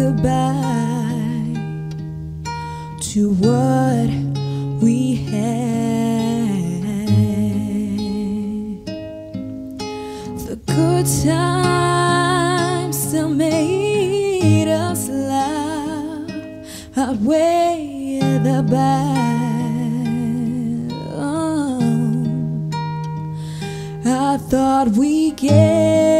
goodbye to what we had? The good times still made us laugh, outweigh the bad. Oh. I thought we get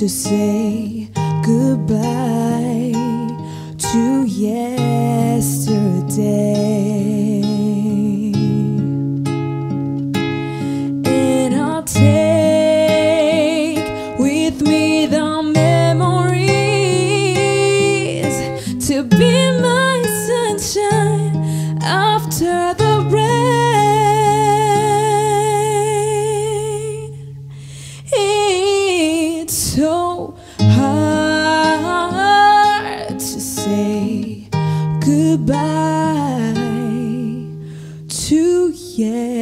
to say goodbye to yesterday. goodbye to yesterday.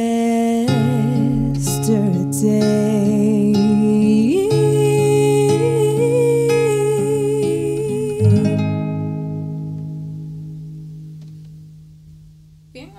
Bien,